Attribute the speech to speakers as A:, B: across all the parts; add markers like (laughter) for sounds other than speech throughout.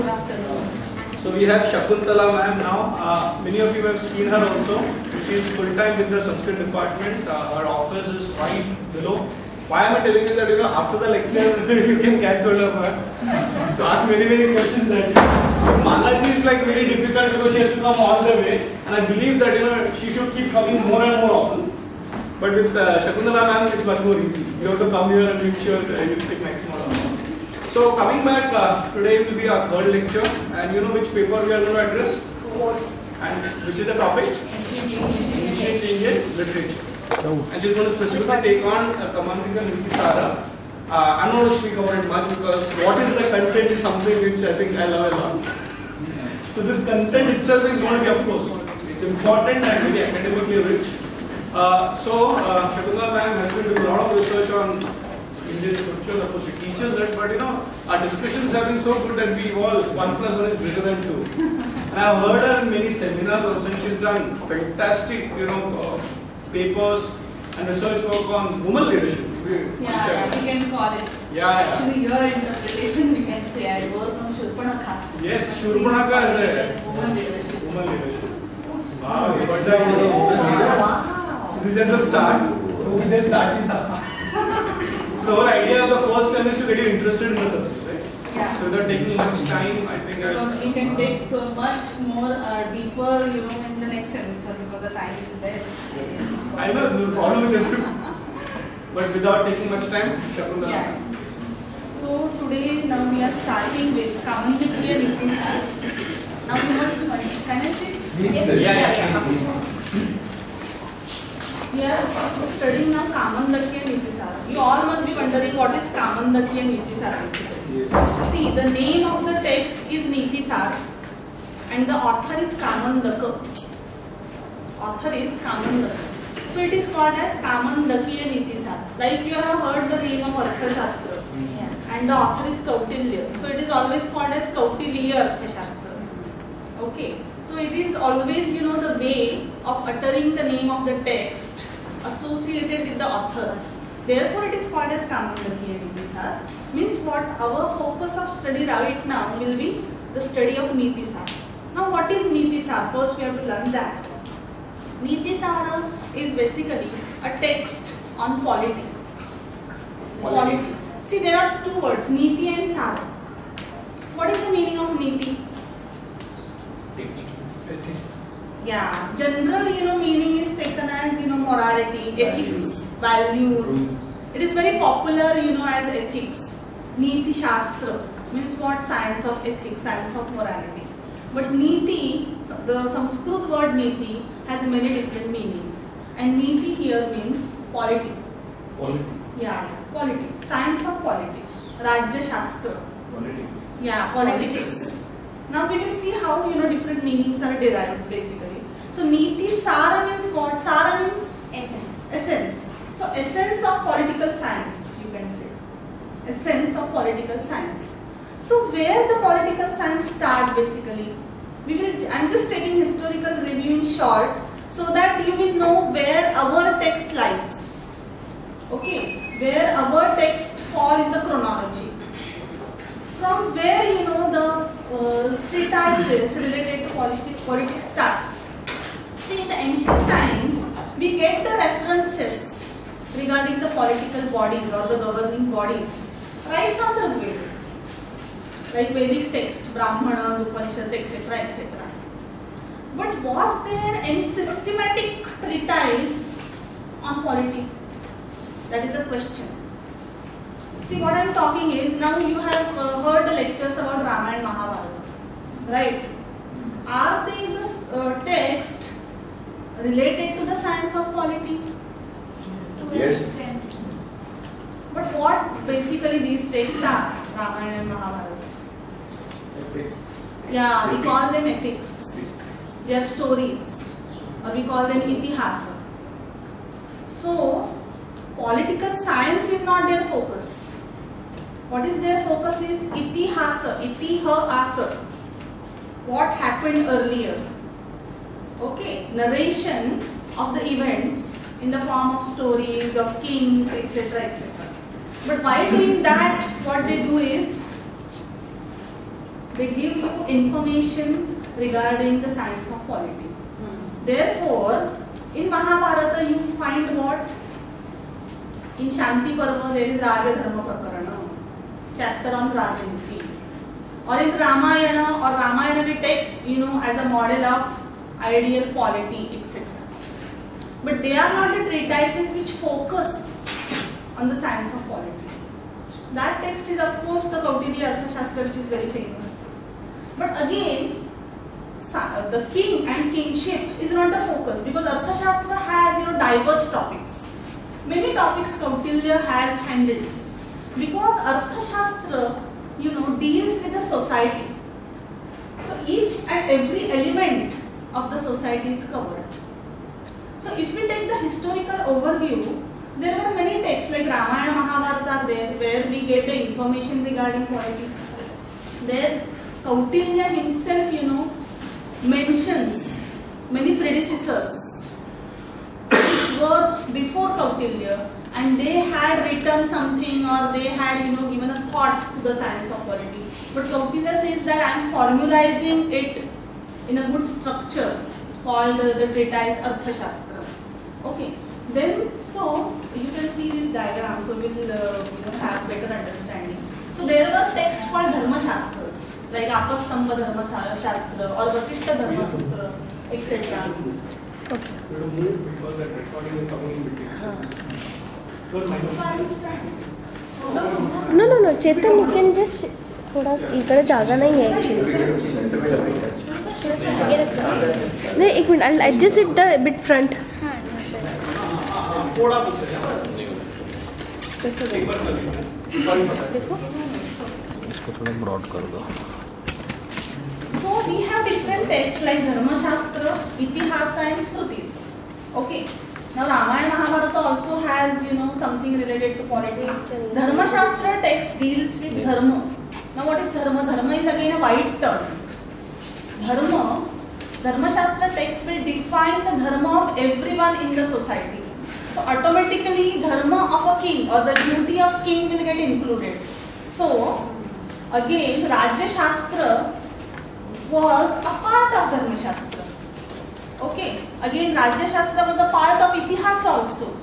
A: Good afternoon.
B: So we have Shakuntala ma'am now. Uh, many of you have seen her also. She is full time with the Sanskrit department. Uh, her office is right below. Why am I telling you that? You know, after the lecture, (laughs) you can catch hold of her to ask many many questions. That Malaji is like very difficult because she has to come all the way, and I believe that you know she should keep coming more and more often. But with uh, Shakuntala ma'am, it's much more easy. You have to come here and make sure uh, you take maximum. So coming back, uh, today will be our third lecture, and you know which paper we are going to address, and which is the topic? Ancient Indian literature. And she's going to specifically take on uh, Kamandika Nitisara. Uh, I'm not going to speak about it much because what is the content is something which I think I love a lot. So this content itself is going to be, of course, it's important and very academically rich. Uh, so uh, Shakuntala ma'am has been doing a lot of research on Indian scriptures, of course she teaches it, but you know, our discussions have been so good that we all, one plus one is bigger than two. And I've heard her in many seminars also, she's done fantastic, you know, uh, papers and research work on women leadership. We-
A: Yeah, yeah, we can call it.
B: Yeah, yeah.
A: Actually, your interpretation, we can say, I work on Shurpanakha.
B: Yes, Shurpanakha is a-
A: woman leadership.
B: Women leadership. Wow, you got that.
A: Wow.
B: So this is the start. So we just started now. So the whole idea of the first time is to get you interested in the subject, right?
A: Yeah.
B: So without taking much time, I think I'll
A: Because we can take uh, much more uh, deeper, you know, in the next semester because the time is less. Yes, of
B: I know
A: course.
B: the problem with it. But without taking much time, Shakuntala.
A: Yeah. So today now we are starting with Kamandikya Nitisar. Now you must be can I sit?
C: Please, sir.
A: Yeah, yeah, yeah. We are studying now Kamandakya Nitisara. You all must be wondering what is Kamandakya Nitisara basically. See, the name of the text is Nitisar and the author is Kamandaka. Author is Kamandaka. So it is called as Kamandakya Nitisar. Like you have heard the name of Arthashastra mm-hmm. and the author is Kautilya. So it is always called as Kautilya Arthashastra. Okay. So it is always, you know, the way of uttering the name of the text associated with the author. Therefore, it is called as Kamandakya Nitisar. Means what our focus of study right now will be the study of Niti Nitisar. Now, what is Niti Nitisar? First, we have to learn that. Niti Nitisara is basically a text on polity.
B: Polity.
A: See, there are two words, Niti and Sara. What is the meaning of Niti?
B: Ethics.
A: Yeah, general, you know, meaning is taken as, you know, morality, ethics, values. It is very popular, you know, as ethics. Niti Shastra means what? Science of ethics, science of morality. But Niti, so the Sanskrit word Niti has many different meanings. And Niti here means polity.
B: Polity.
A: Yeah, polity. Science of politics. Rajya Shastra.
B: Politics.
A: Yeah, politics. Now we will see how you know different meanings are derived basically. So Niti Sara means what? Sara means
D: Essence.
A: essence. So essence of political science you can say. Essence of political science. So where the political science start basically? We will. I'm just taking historical review in short so that you will know where our text lies. Okay, where our text fall in the chronology from where you know the uh, treatises related to policy, politics start. See, in the ancient times, we get the references regarding the political bodies or the governing bodies right from the Veda, like Vedic text, Brahmanas, Upanishads, etc., etc. But was there any systematic treatise on polity? That is a question. See what I am talking is now you have uh, heard the lectures about Rama and Mahabharata, right? Are they the uh, text related to the science of polity?
C: Yes.
A: But what basically these texts are, Ramayana and Mahabharata?
B: Ethics.
A: Yeah, we call them epics. They are stories, or we call them itihasa. So, political science is not their focus. What is their focus is itihasa, itiha What happened earlier? Okay, narration of the events in the form of stories of kings, etc., etc. But while doing that, what they do is they give you information regarding the science of polity. Hmm. Therefore, in Mahabharata you find what? In Shanti Parva there is Raja Dharma Prakarana, chapter on Rajaniti. Or in Ramayana or Ramayana we take, you know, as a model of ideal polity, etc. But they are not the treatises which focus on the science of polity. That text is of course the Kautilya Arthashastra which is very famous. But again, the king and kingship is not the focus because Arthashastra has you know diverse topics. Many topics Kautilya has handled because Arthashastra you know deals with the society. So each and every element of the society is covered. So if we take the historical overview, there were many texts like Ramayana, Mahabharata there where we get the information regarding polity. There Kautilya himself, you know, mentions many predecessors which were before Kautilya and they had written something or they had, you know, given a thought to the science of polity. But Kautilya says that I am formalizing it in a good structure called the treatise Arthashastra. Okay. Then, so you can see this diagram, so we will uh, you know, have better understanding. So there were texts called Dharma Shastras, like Apastamba Dharma Sa- Shastra or Vasishtha Dharma Sutra, etc.
D: Okay.
B: We will move because that recording is coming in between. Don't mind.
A: So I understand.
D: No no no Chetan you can just थोड़ा इकडे जागा नाही आहे actually
C: centre में जाओ
D: नाही एक minute I adjust it the bit front
E: इसको थोड़ा ब्रॉड कर दो।
A: So we have different text like Dharmashastra Itihasa and smritis okay now Ramayana Mahabharata also has you know something related to politics Dharmashastra text deals with dharma now what is dharma dharma is again a wide term dharma Dharmashastra text will define the dharma of everyone in the society Automatically dharma of a king or the duty of king will get included. So again Rajya Shastra was a part of Dharma Shastra. Okay, again Rajya Shastra was a part of Itihas also.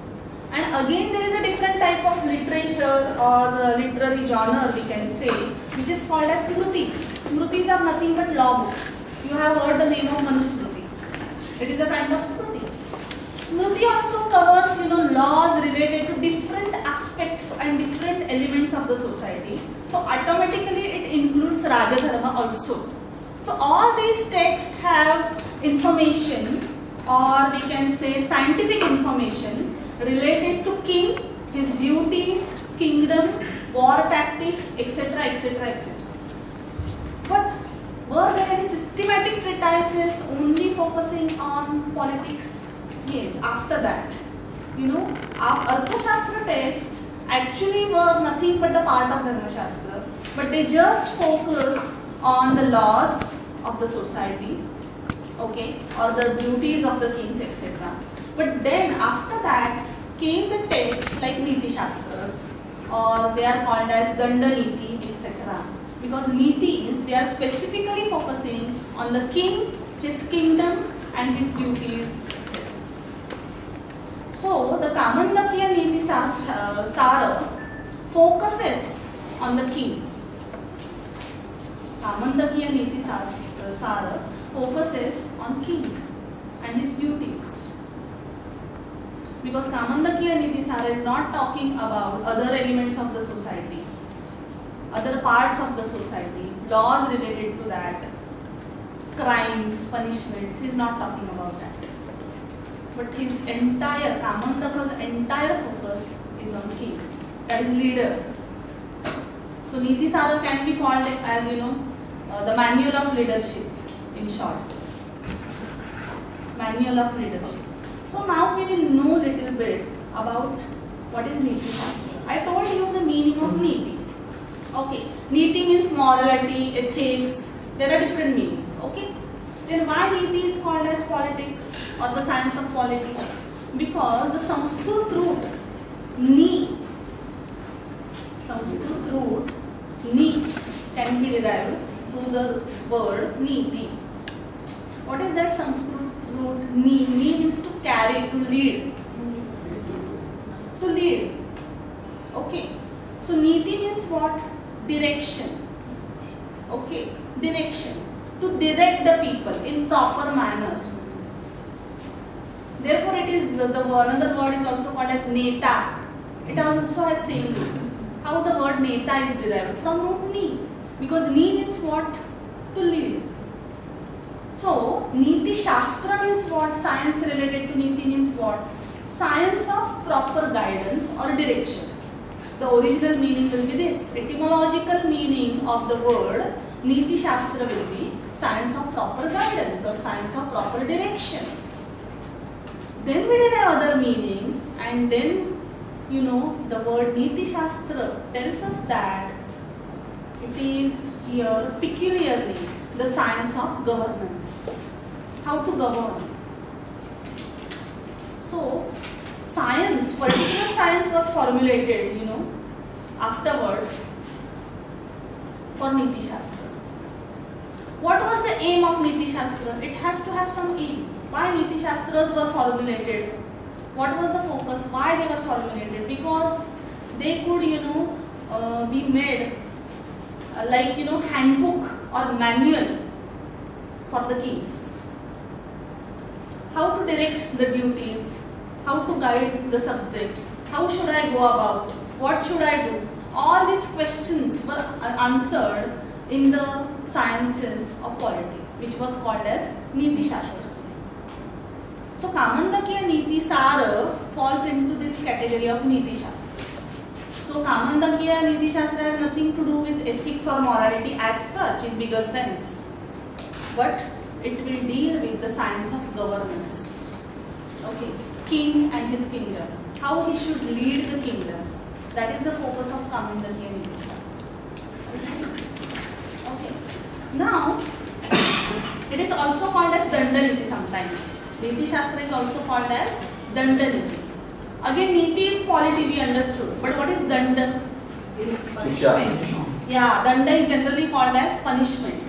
A: And again there is a different type of literature or uh, literary genre we can say which is called as Smritis. Smritis are nothing but law books. You have heard the name of Manusmriti. It is a kind of Smriti. Smriti also covers you know laws related to different aspects and different elements of the society. So automatically it includes Raja Dharma also. So all these texts have information or we can say scientific information related to king, his duties, kingdom, war tactics, etc. etc. etc. But were there any systematic treatises only focusing on politics? Yes, after that. You know, our Arthashastra texts actually were nothing but a part of Dharma Shastra, but they just focus on the laws of the society, okay, or the duties of the kings, etc. But then after that came the texts like Niti Shastras, or they are called as Danda Niti, etc. Because Niti is they are specifically focusing on the king, his kingdom, and his duties. So the Kamandakiya Niti Sa- Sara focuses on the king. Kamandakiya Niti Sa- Sara focuses on king and his duties. Because Kamandakiya Niti Sara is not talking about other elements of the society, other parts of the society, laws related to that, crimes, punishments, he is not talking about that. But his entire, Kamandaka's entire focus is on king, that is leader. So Niti Sara can be called as you know uh, the manual of leadership in short. Manual of leadership. So now we will know little bit about what is Niti Shastra. I told you the meaning of Niti. Okay, Niti means morality, ethics. There are different meanings. Okay, then why Niti is called as politics or the science of politics? Because the Sanskrit root Ni, Sanskrit root Ni can be derived through the word niti. What is that Sanskrit root ni? Ni means to carry, to lead. To lead. Okay. So niti means what? Direction. Okay. Direction. To direct the people in proper manner. Therefore, it is the, the another word is also called as neta. It also has same root. How the word neta is derived from root ni, because ni means what to lead. So, Niti Shastra means what? Science related to Niti means what? Science of proper guidance or direction. The original meaning will be this. Etymological meaning of the word Niti Shastra will be science of proper guidance or science of proper direction. Then we have other meanings and then you know the word Niti Shastra tells us that it is here peculiarly the science of governance. How to govern. So science, particular science was formulated, you know, afterwards for Niti Shastra. What was the aim of Niti Shastra? It has to have some aim. Why Niti Shastras were formulated? What was the focus? Why they were formulated? Because they could, you know, uh, be made uh, like, you know, handbook or manual for the kings. How to direct the duties, how to guide the subjects, how should I go about, what should I do? All these questions were answered in the sciences of polity, which was called as Niti. So Kamandakiya Niti Sara falls into this category of Niti. So Kamandakiya Niti Shastra has nothing to do with ethics or morality as such in bigger sense. But it will deal with the science of governance. Okay, king and his kingdom. How he should lead the kingdom. That is the focus of Kamandakiya Niti Shastra. Okay. Now, it is also called as Dandaniti sometimes. Niti Shastra is also called as Dandaniti. Again, Niti is polity we understood. But what is Danda?
C: Shiksha.
A: Yeah, Danda is generally called as punishment.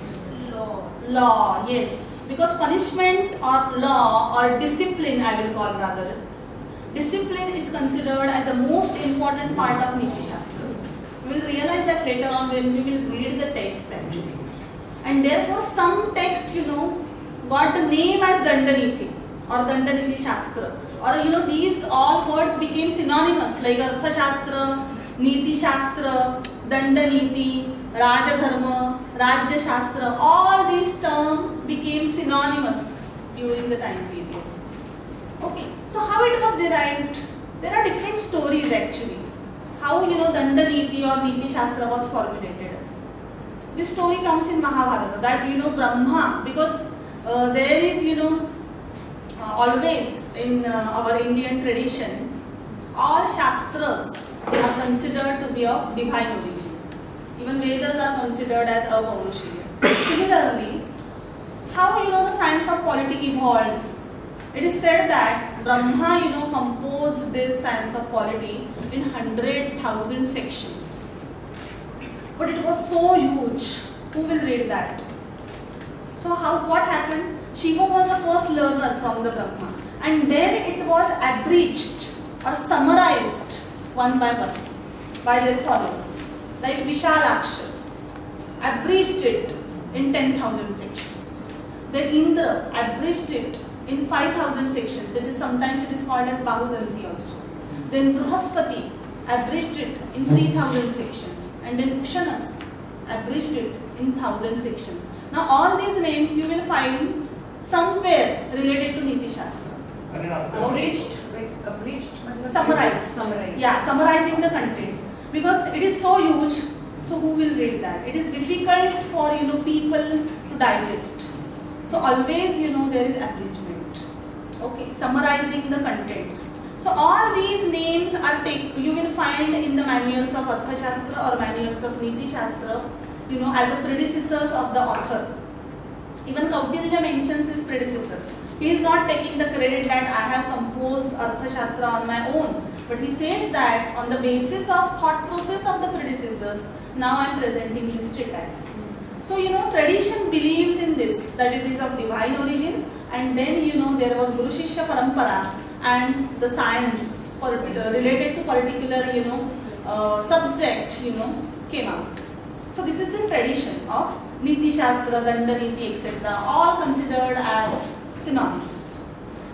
F: Law.
A: Law, yes. Because punishment or law or discipline, I will call rather. Discipline is considered as the most important part of Niti Shastra. We will realize that later on when we will read the text actually. And therefore some text, you know, got the name as Dandaniti or Dandaniti Shastra. Or you know, these all words became synonymous like Artha Shastra, Niti Shastra, Dandaniti, Rajadharma, Rajya Shastra. All these terms became synonymous during the time period. Okay, so how it was derived? There are different stories actually. How you know Dandaniti or Niti Shastra was formulated. This story comes in Mahabharata that you know Brahma because uh, there is you know uh, always in uh, our Indian tradition all Shastras are considered to be of divine origin. Even Vedas are considered as apaurushia. Similarly, how you know the science of polity evolved? It is said that Brahma, you know, composed this science of polity in hundred thousand sections. But it was so huge. Who will read that? So how what happened? Shiva was the first learner from the Brahma, and then it was abridged or summarized one by one by their followers, like Vishalaksha abridged it in 10,000 sections. Then Indra abridged it in 5,000 sections. It is sometimes it is called as Bahudanti also. Then Bruhaspati abridged it in 3,000 sections, and then Kushanas abridged it in 1,000 sections. Now all these names you will find somewhere related to Niti Shastra.
F: Abridged, like abridged.
A: Summarized.
F: Summarized.
A: Yeah, summarizing the contents. Because it is so huge, so who will read that? It is difficult for you know people to digest. So always you know there is abridgment. Okay, summarizing the contents. So all these names are take you will find in the manuals of Arthashastra or manuals of Niti Shastra, you know, as a predecessors of the author. Even Kautilya mentions his predecessors. He is not taking the credit that I have composed Arthashastra on my own, but he says that on the basis of thought process of the predecessors, now I am presenting his treatise. So you know tradition believes in this that it is of divine origin and then you know there was Guru Shishya Parampara and the science related to particular you know uh, subject you know came out. So this is the tradition of Niti Shastra, Danda Niti etc. all considered as synonyms.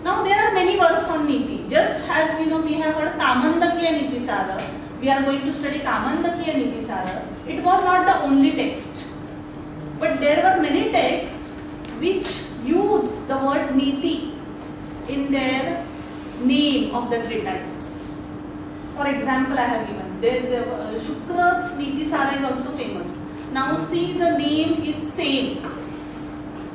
A: Now there are many works on Niti. Just as you know we have heard Kamandakiya Niti Sara, we are going to study Kamandakiya Niti Sara. It was not the only text. But there were many texts which use the word Niti in their name of the treatise. For example, I have given there the uh, Shukra's Niti Sara is also famous. Now see the name is same.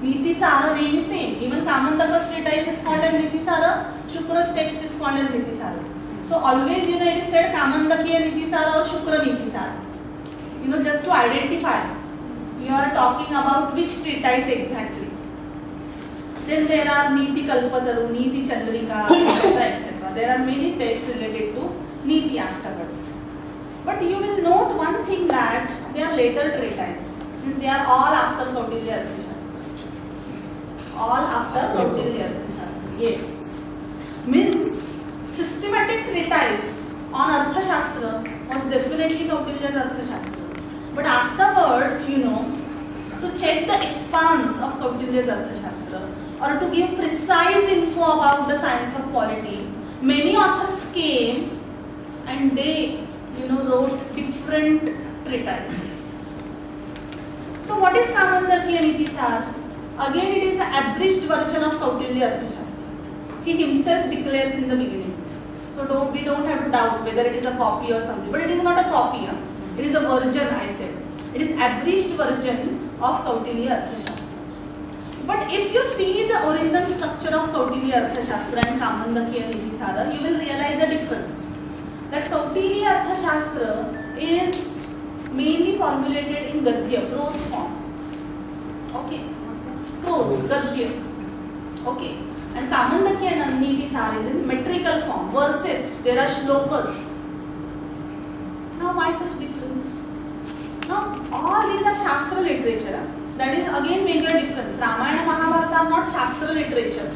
A: Niti Sara name is same. Even Kamandaka's treatise is called as Niti Sara. Shukra's text is called as Niti Sara. So always you know it is said Kamandakiya Niti Sara or Shukra Niti Sara. You know just to identify. You are talking about which treatise exactly. Then there are Niti Kalpataru, Niti Chandrika, etc. etc. There are many texts related to Niti afterwards. But you will note one thing that they are later treatises. Means they are all after Kautilya Arthashastra. All after Kautilya Arthashastra. Yes. Means systematic treatise on Arthashastra was definitely Kautilya's Arthashastra. But afterwards, you know, to check the expanse of Kautilya's Arthashastra or to give precise info about the science of polity, many authors came and they, you know, wrote different treatises. So what is Kamandakiya Nitisar? Again it is an abridged version of Kautilya Arthashastra. He himself declares in the beginning. So don't we don't have to doubt whether it is a copy or something. But it is not a copy. Huh? It is a version I said. It is abridged version of Kautilya Arthashastra. But if you see structure of Kautilya Arthashastra and Kamandakiya Nitisara, you will realize the difference. That Kautilya Arthashastra is mainly formulated in Gadya, prose form. Okay. Prose, Gadya. Okay. And Kamandakiya Nitisara is in metrical form, verses. There are shlokas. Now why such difference? Now all these are Shastra literature. That is again major difference. Ramayana Mahabharata are not Shastra literature.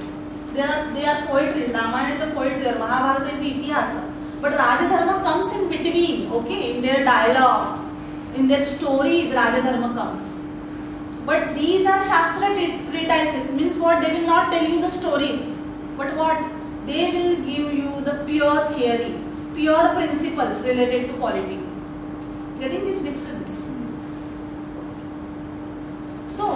A: They are they are poetry. Ramayana is a poetry or Mahabharata is itihasa. But Rajadharma comes in between, okay, in their dialogues, in their stories, Rajadharma comes. But these are Shastra treatises, means what? They will not tell you the stories. But what? They will give you the pure theory, pure principles related to polity. Getting this difference? So,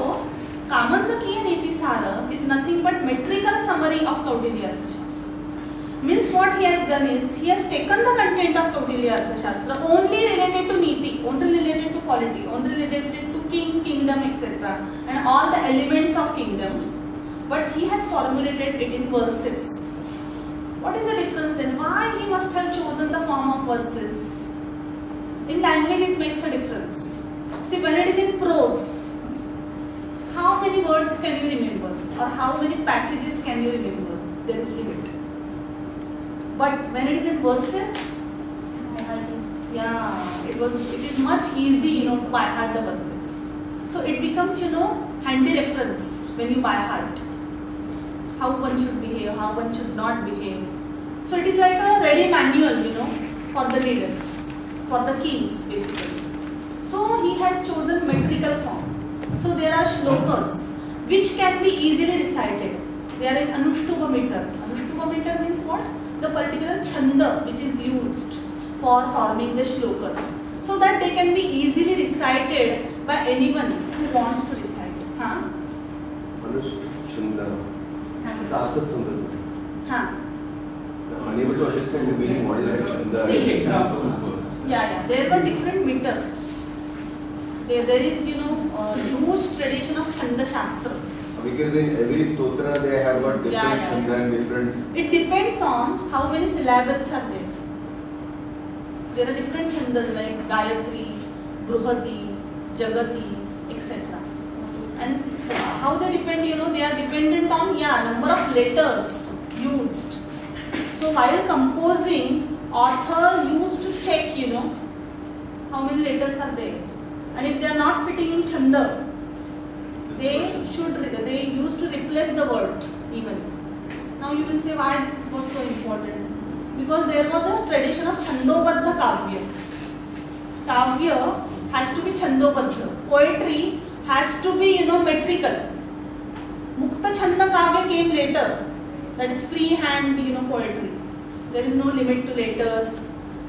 A: Kamandakiya Nitisara is nothing but metrical summary of Kautilya Arthashastra. Means what he has done is, he has taken the content of Kautilya Arthashastra only related to Niti, only related to polity, only related to king, kingdom, etc. and all the elements of kingdom, but he has formulated it in verses. What is the difference then? Why he must have chosen the form of verses? In language it makes a difference. See when it is in prose, how many words can you remember or how many passages can you remember? There is limit. But when it is in verses, yeah, it was it is much easy, you know, to by heart the verses. So it becomes, you know, handy reference when you by heart. How one should behave, how one should not behave. So it is like a ready manual, you know, for the leaders, for the kings basically. So he had chosen metrical form. So there are shlokas which can be easily recited. They are in Anushtuba meter. Anushtuba meter means what? The particular chanda which is used for forming the shlokas. So that they can be easily recited by anyone who wants to recite. Huh?
C: Anushchanda. It's
A: Huh.
C: Unable to understand the meaning. What is that Chanda?
A: See.
B: Example.
A: Yeah, yeah. There were different meters. There, there is, you know, huge tradition of Chanda Shastra.
C: Because in every stotra they have got different
A: Yeah, yeah.
C: Chanda and different.
A: It depends on how many syllables are there. There are different chandas like Gayatri, Bruhati, Jagati, etc. And how they depend, you know, they are dependent on, yeah, number of letters used. So while composing, author used to check, you know, how many letters are there. And if they are not fitting in chanda, they should they used to replace the word even. Now you will say why this was so important because there was a tradition of Chandobadha Kavya. Kavya has to be Chandobadha. Poetry has to be you know metrical. Mukta Chanda Kavya came later. That is free hand you know poetry. There is no limit to letters.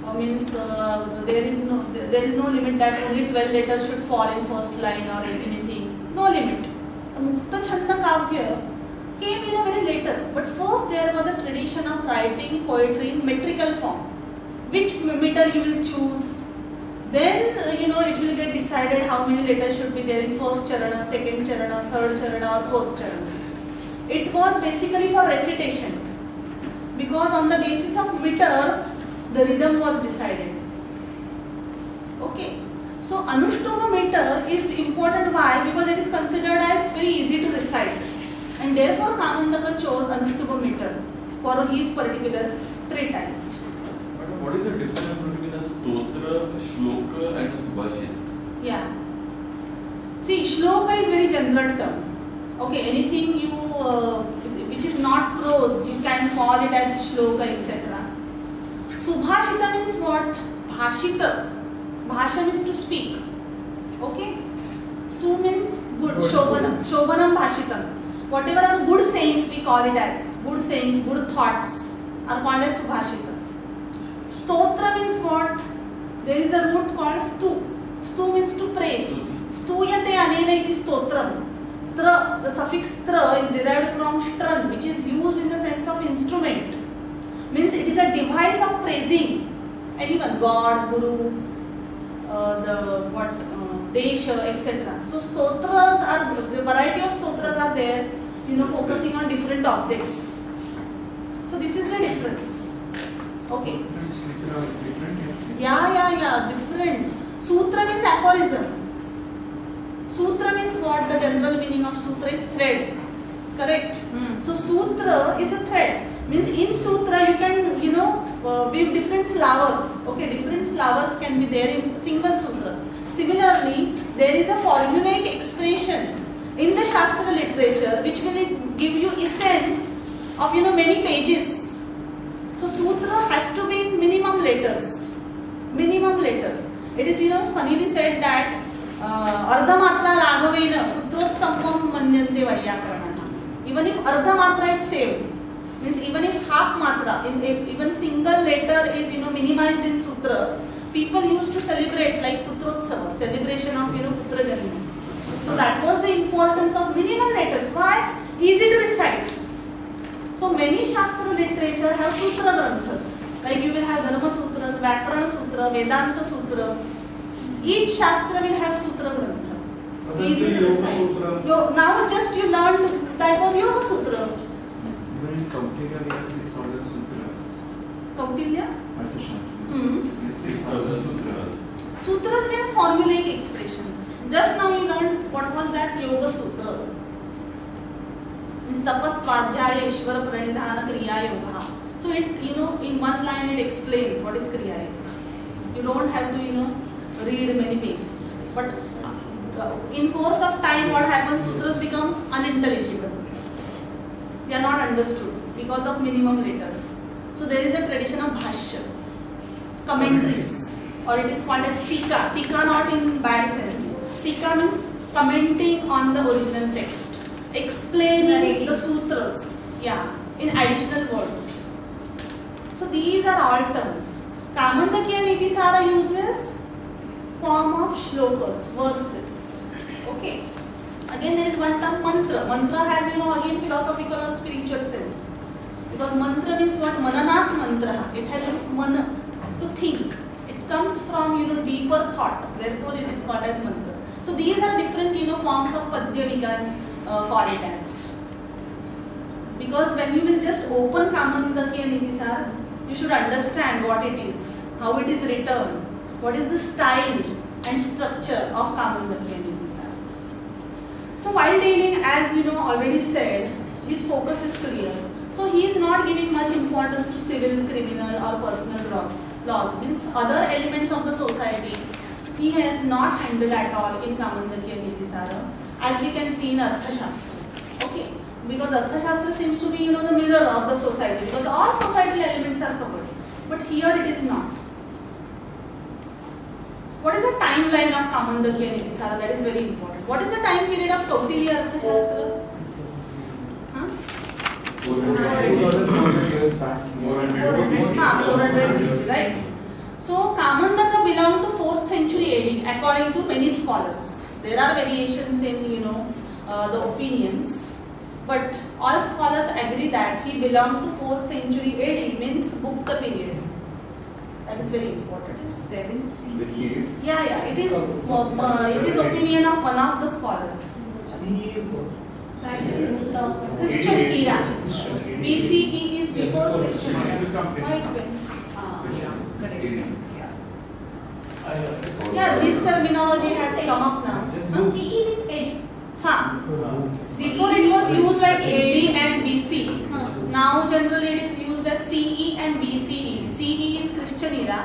A: Uh, means uh, there is no there is no limit that only 12 letters should fall in first line or anything. No limit. Mukta Chanda Kavya came you know very later. But first there was a tradition of writing poetry in metrical form. Which meter you will choose? Then uh, you know it will get decided how many letters should be there in first charana, second charana, third charana or fourth charana. It was basically for recitation because on the basis of meter the rhythm was decided. Okay. So Anushtuva meter is important why? Because it is considered as very easy to recite and therefore Kamandaka chose Anushtuva meter for his particular treatise.
G: Madam, what is the difference between a stotra, a shloka and a subhashit?
A: Yeah. See, shloka is very general term. Okay, anything you uh, which is not prose, you can call it as shloka, etc. Subhashita means what? Bhashita. Bhasha means to speak. Okay. Su means good. Shobhanam. Shobhanam Bhashitam. Whatever are good sayings, we call it as good sayings, good thoughts are called as Subhashita. Stotra means what? There is a root called stu. Stu means to praise. Stuyate anena iti stotram. Tra, the suffix tra is derived from stran, which is used in the sense of instrument. Means it is a device of praising anyone, God, Guru, uh, the what, uh, Desha, etc. So stotras are the variety of stotras are there, you know, focusing on different objects. So this is the difference. Okay. Yeah, yeah, yeah, different. Sutra means aphorism. Sutra means what? The general meaning of sutra is thread. Correct? So sutra is a thread. Means in sutra you can, you know, uh, weave different flowers. Okay, different flowers can be there in single sutra. Similarly, there is a formulaic expression in the Shastra literature which will give you essence of, you know, many pages. So sutra has to be in minimum letters. Minimum letters. It is, you know, funnily said that ardhamatra laghavena putrotsavam manyante vaiyakaranah. Even if ardhamatra is saved, means even if half matra, in, if even single letter is, you know, minimized in sutra, people used to celebrate like putrotsava, celebration of, you know, putra janma. So that was the importance of minimal letters. Why? Easy to recite. So many Shastra literature have Sutra Granthas. Like you will have Dharma Sutras, Vyakarana Sutra, Vedanta Sutra. Each Shastra will have Sutra Grantha. Easy to recite. Yo- Now just you learned that was Yoga Sutra.
H: Even in Kautilya have six sutras.
A: Kautilya.
H: Arthashastra.
A: Hmm.
H: Yes,
G: sutras.
A: Sutras mean formulaic expressions. Just now you learned what was that Yoga Sutra. Means tapas swadhyaya ishvara pranidhana kriya yoga. So it you know in one line it explains what is kriya. You don't have to you know read many pages. But uh, in course of time what happens sutras become unintelligible. They are not understood because of minimum letters. So there is a tradition of bhashya, commentaries, or it is called as tika. Tika not in bad sense. Tika means commenting on the original text, explaining the sutras, yeah, in additional words. So these are all terms. Kamandakya Nitisara uses form of shlokas, verses. Okay. Again there is one term mantra. Mantra has you know again philosophical or spiritual sense. Because mantra means what? Mananat mantra. It has a mana to think. It comes from you know deeper thought. Therefore it is called as mantra. So these are different you know forms of padya can uh. Because when you will just open Kamandakya Nitisar, you should understand what it is, how it is written, what is the style and structure of Kamandakya Nitisar. So while dealing, as you know already said, his focus is clear. So he is not giving much importance to civil, criminal or personal laws. Laws means other elements of the society. He has not handled at all in Kamandakya Nitisara. as we can see in Arthashastra. Okay, because Arthashastra seems to be, you know, the mirror of the society because all societal elements are covered. But here it is not. What is the timeline of Kamandakiya Nitisara? That is very important. What is the time period of Kautilya Arthashastra? Huh?
H: 200 years back.
G: More than
A: Ah, 400 BC, right? So Kamandaka belonged to 4th century AD according to many scholars. There are variations in you know uh, the opinions, but all scholars agree that he belonged to 4th century AD means Gupta period. That is very important.
F: What is seven C?
C: The.
A: Yeah, yeah. It is uh, uh, it is opinion of one of the scholar.
F: C is what?
A: Christian era. BCE is before Christian era. Right, Ben?
F: Ah, yeah, correct. Yeah.
A: Yeah, this terminology has come up now. Huh?
D: CE means AD.
A: Huh. Before it was used like AD and BC. Now generally it is used as CE and BCE. CE is Christian era.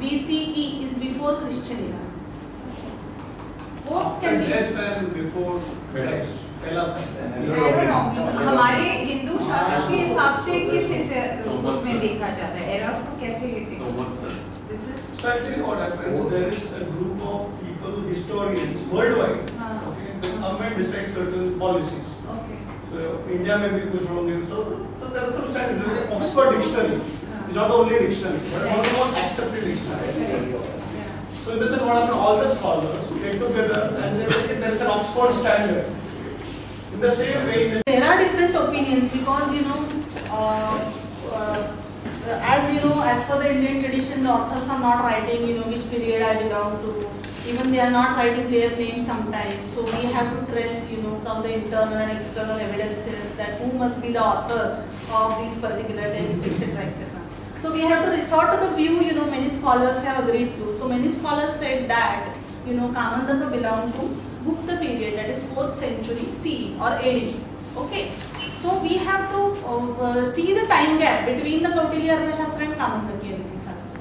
A: BCE is before Christian era. Both can be used.
B: and before Christ.
F: हमारे हिंदू शास्त्र के हिसाब से किस उसमें देखा जाता है एरस को कैसे लेते हैं
B: people, historians worldwide,
A: हाँ.
B: okay, they come and certain policies.
A: Okay.
B: So India may be कुछ wrong in, so, so there are some standards, Oxford dictionary, it's not the only dictionary, but one of the most accepted dictionary. So this is what happened, all the scholars get together and they say there is an Oxford standard. In the same way,
A: There are different opinions because you know, uh, uh, as you know, as per the Indian tradition, the authors are not writing, you know, which period I belong to. Even they are not writing their names sometimes. So we have to trace, you know, from the internal and external evidences that who must be the author of these particular texts, etc., etc. So we have to resort to the view, you know, many scholars have agreed to. So many scholars said that, you know, Kamandaka belonged to Gupta period, that is 4th century CE or AD. Okay. So we have to uh, uh, see the time gap between the Kautilya Arthashastra and Kamandaki Shastra.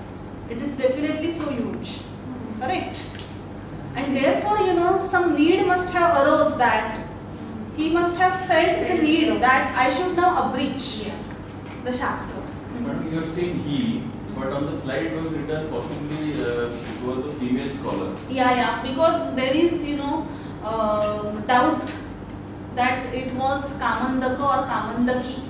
A: It is definitely so huge. Correct? And therefore, you know, some need must have arose that he must have felt the need that I should now abridge the Shastra.
G: But you are saying he, but on the slide it was written possibly uh, it was a female scholar.
A: Yeah, yeah, because there is, you know, uh, doubt that it was Kamandaka or Kamandaki.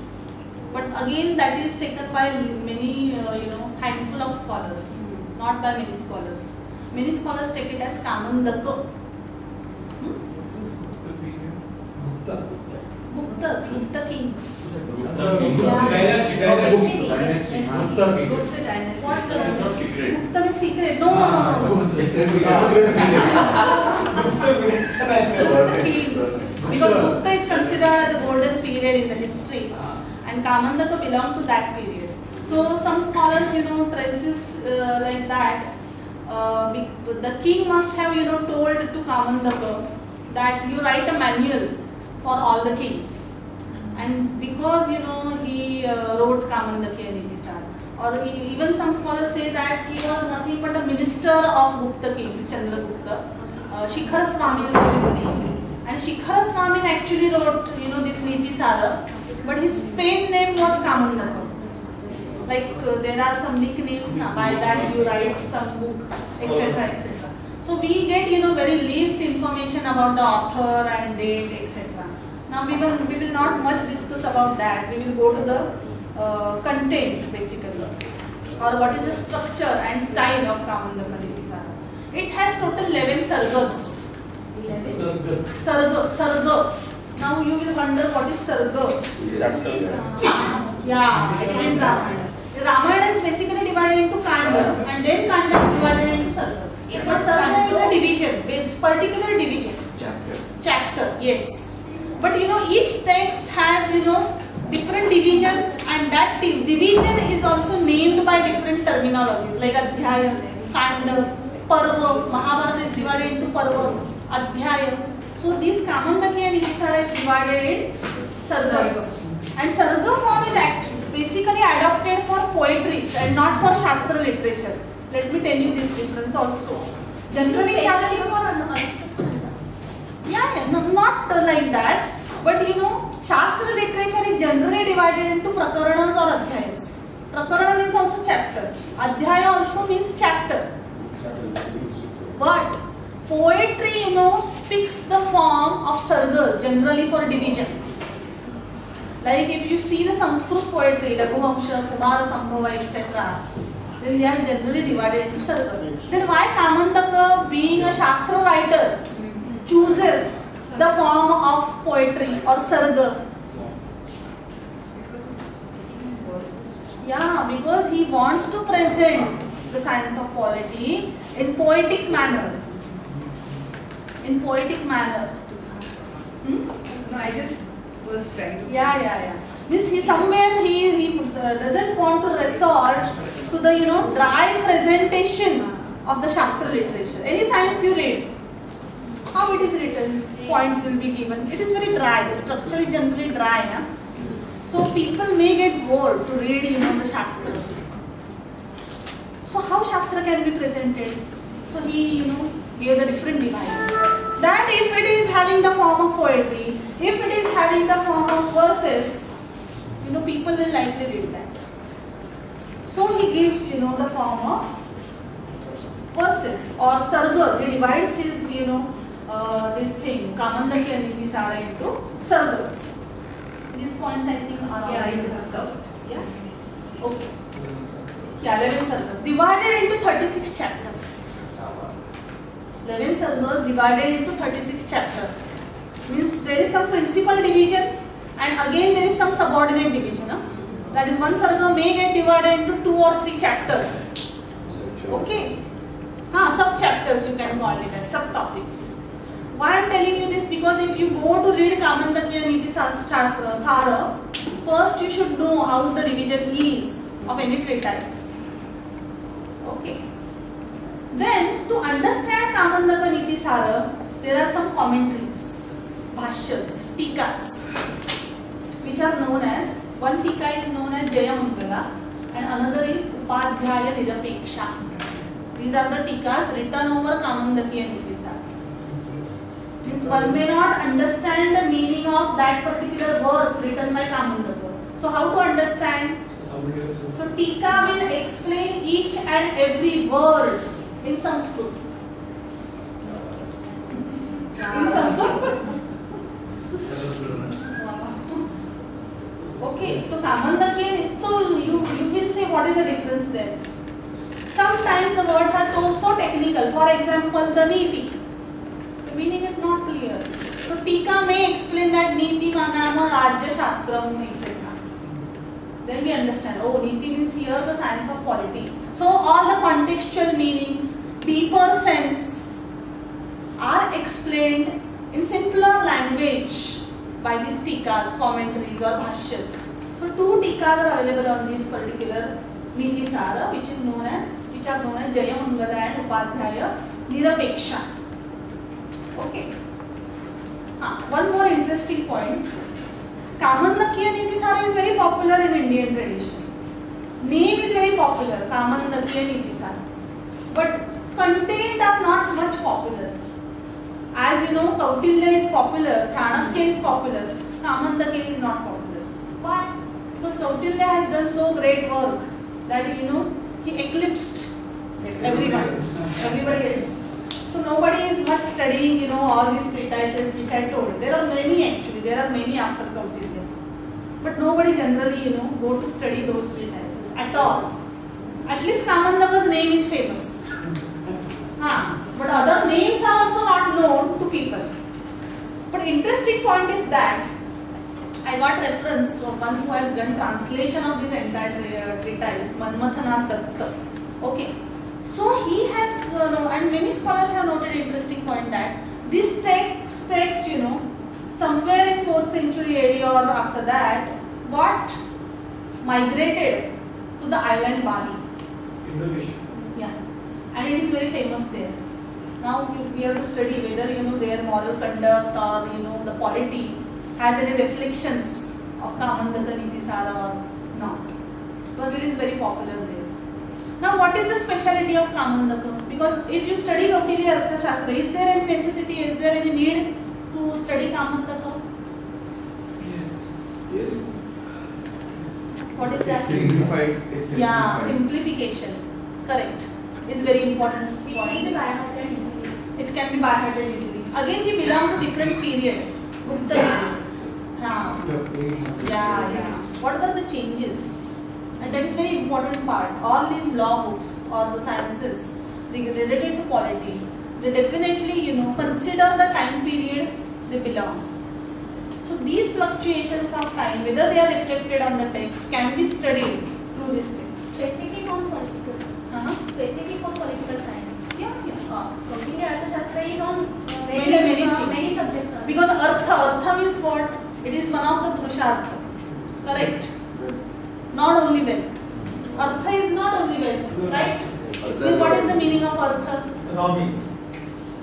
A: But again, that is taken by many, uh, you know, handful of scholars, not by many scholars. Many scholars take it as Kamandaka. Guptas, Gupta kings.
G: Gupta king.
A: Yeah.
H: Dynasty, dynasty. Dynasty. Gupta king.
F: Gupta dynasty.
A: What
G: That is
A: the?
G: not secret.
A: Gupta is secret. No, no, no, no. no. Gupta kings. Because Gupta is considered as a golden period in the history and Kamandaka belonged to that period. So some scholars, you know, traces uh, like that. Uh, be- the king must have, you know, told to Kamandaka that you write a manual for all the kings. And because, you know, he uh, wrote Kamandakiya Nitisar. Or even some scholars say that he was nothing but a minister of Gupta kings, Chandragupta. Uh, Shikhar Swamin was his name. And Shikhar Swamin actually wrote, you know, this Niti Sara, but his pen name was Kamandaka. Like uh, there are some nicknames by that you write some book, etc. etc. So we get, you know, very least information about the author and date, etc. Now we will, we will not much discuss about that. We will go to the uh, content basically, or what is the structure and style of Kamandaka Niti It has total 11 sargas. Sarga, sarga. Now you will wonder what is sarga. Yeah, it is in Ramayana. Ramayana is basically divided into kanda and then kanda is divided into sargas. But sarga is a division, particular division.
C: Chapter.
A: Chapter, yes. But you know, each text has, you know, different division and that division is also named by different terminologies like Adhyaya, Kanda, Parva. Mahabharata is divided into Parva, Adhyaya. So this Kamandakiya Nitisara is divided in sargas. And sarga form is act- basically adopted for poetry and not for Shastra literature. Let me tell you this difference also. Generally, Shastra Yeah, yeah, no, not uh, like that. But you know, Shastra literature is generally divided into prakaranas or adhyayas. Prakarana means also chapter. Adhyaya also means chapter. But poetry, you know, picks the form of sarga generally for division. Like if you see the Sanskrit poetry, Laghuvangsha, Kumara Sambhava, etc., then they are generally divided into sargas. Then why Kamandaka, being a Shastra writer, chooses the form of poetry or sarga? Yeah, because he wants to present the science of polity in poetic manner. In poetic manner. Hmm?
F: No, I just was trying to.
A: Yeah, yeah, yeah. Means he somewhere he, he uh, doesn't want to resort to the you know dry presentation of the Shastra literature. Any science you read, how it is written, points will be given. It is very dry. The structure is generally dry. Yeah? So people may get bored to read you know the Shastra. So how Shastra can be presented? So he you know gave a different device. That if it is having the form of poetry, if it is having the form of verses, you know, people will likely read that. So he gives, you know, the form of verses or sargas. He divides his, you know, uh, this thing, Kamandakiya Nitisara into sargas. These points I think are
F: Yeah,
A: already
F: discussed.
A: Yeah? Okay. Yeah, 11 sargas. Divided into 36 chapters. 11 sargas divided into 36 chapters. Means there is some principal division and again there is some subordinate division. Huh? That is one sarga may get divided into two or three chapters. Okay. Ah, sub chapters you can call it as subtopics. Why I am telling you this because if you go to read Kamandakiya Niti Sara, first you should know how the division is of any treatise. Okay. Then to understand Kamandaka Niti Sara, there are some commentaries, bhashyas, tikas, which are known as, one tika is known as Jaya Mangala and another is Upadhyaya Nirapeksha. These are the tikas written over Kamandakiya Niti Sara. Means one may not understand the meaning of that particular verse written by Kamandaka. So how to understand? So Tika will explain each and every word in Sanskrit. In Sanskrit. Okay, so Kamandaki, so you, you will say what is the difference there? Sometimes the words are to- so technical. For example, the Niti. Meaning is not clear. So Tika may explain that Niti Manama Rajya Shastram, etc. Then we understand, oh, Niti means here the science of polity. So all the contextual meanings, deeper sense are explained in simpler language by these tikas, commentaries or bhashyas. So two tikas are available on this particular Niti Sara which is known as, which are known as Jaya Mangala and Upadhyaya Nirapeksha. Okay. Ah, one more interesting point. Kamandaki Niti Sara is very popular in Indian tradition. Name is very popular, Kamandaki Niti Sara. But content are not much popular. As you know, Kautilya is popular, Chanakya is popular, Kamandaki is not popular. Why? Because Kautilya has done so great work that you know he eclipsed everyone, everybody else. So nobody is much studying, you know, all these treatises which I told. There are many actually, there are many after Kautilya. But nobody generally, you know, go to study those treatises at all. At least Kamandaka's name is famous. (laughs) Huh. But other names are also not known to people. But interesting point is that I got reference from one who has done translation of this entire tre- treatise, Manmathanath Datta. Okay. So he has, uh, and many scholars have noted interesting point that this text, text, you know, somewhere in 4th century AD or after that, got migrated to the island Bali.
B: Indonesia.
A: Yeah, and it is very famous there. Now we- we have to study whether you know their moral conduct or you know the polity has any reflections of Kamandaka Nitisara or not. But it is very popular. Now what is the speciality of Kamandaka? Because if you study Kautilya Arthashastra, is there any necessity, is there any need to study Kamandaka?
C: Yes. Yes.
A: What is
H: It
A: that?
H: simplifies, it simplifies.
A: Yeah, simplification. Correct. Is very important
I: It can be
A: point.
I: by heart easily.
A: It can be by hearted easily. Again, he belongs to different period. Gupta period. Yeah. Yeah, yeah. What were the changes? And that is very important part. All these law books or the sciences re- related to quality, they definitely, you know, consider the time period they belong. So these fluctuations of time, whether they are reflected on the text, can be studied through this text.
I: Specific on political science.
A: Uh-huh.
I: Specific on political science.
A: Yeah, yeah.
I: Uh, Cooking Arthashastra is on uh,
A: Many,
I: various,
A: many
I: uh, many subjects.
A: Because artha, artha means what? It is one of the purushartha. Correct? Not only wealth. Artha is not only wealth, right? Then what is the meaning of artha?